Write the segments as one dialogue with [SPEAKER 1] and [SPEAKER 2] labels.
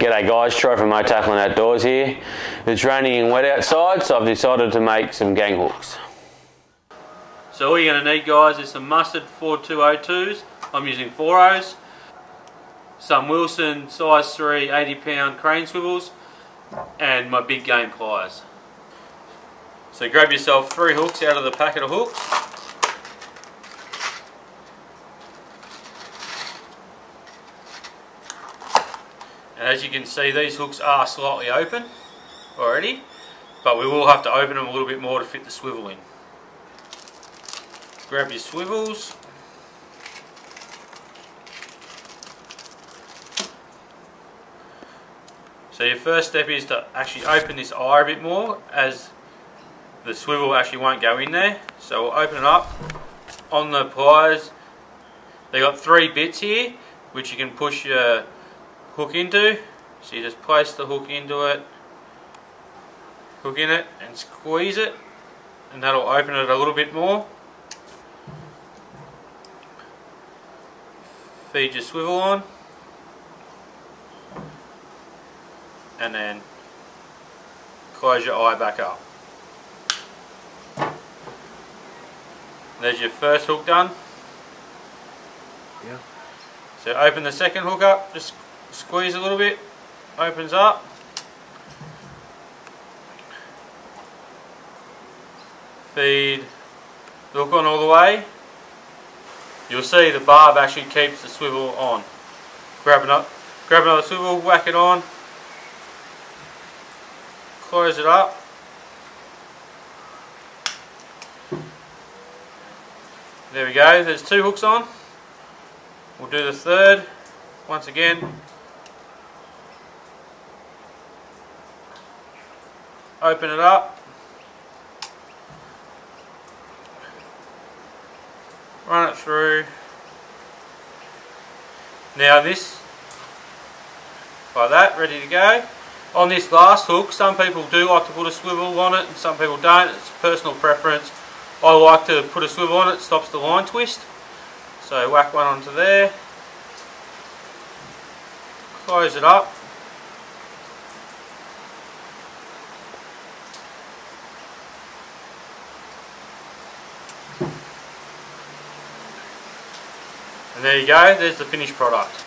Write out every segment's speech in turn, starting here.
[SPEAKER 1] G'day guys, Troy from MoTackle and Outdoors here. It's raining and wet outside, so I've decided to make some gang hooks.
[SPEAKER 2] So all you're going to need guys is some Mustad 4202s, I'm using 4Os, some Wilson size 3 80 pound crane swivels, and my big game pliers. So grab yourself three hooks out of the packet of hooks. And as you can see, these hooks are slightly open already, but we will have to open them a little bit more to fit the swivel in. Grab your swivels. So your first step is to actually open this eye a bit more as the swivel actually won't go in there. So we'll open it up on the pliers. They got three bits here which you can push your hook into. So you just place the hook into it, hook in it and squeeze it and that'll open it a little bit more. Feed your swivel on and then close your eye back up. There's your first hook done.
[SPEAKER 3] Yeah.
[SPEAKER 2] So open the second hook up, just squeeze a little bit, opens up. Feed look on all the way. You'll see the barb actually keeps the swivel on. Grab another, grab another swivel, whack it on, close it up. There we go, there's two hooks on. We'll do the third once again. Open it up. Run it through. Now this, like that, ready to go. On this last hook, some people do like to put a swivel on it and some people don't. It's personal preference. I like to put a swivel on it, stops the line twist. So whack one onto there. Close it up. And there you go, there's the finished product.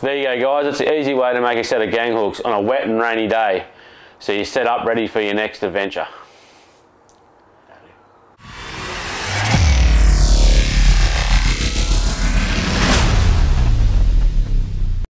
[SPEAKER 1] There you go guys, it's the easy way to make a set of gang hooks on a wet and rainy day. So you're set up ready for your next adventure.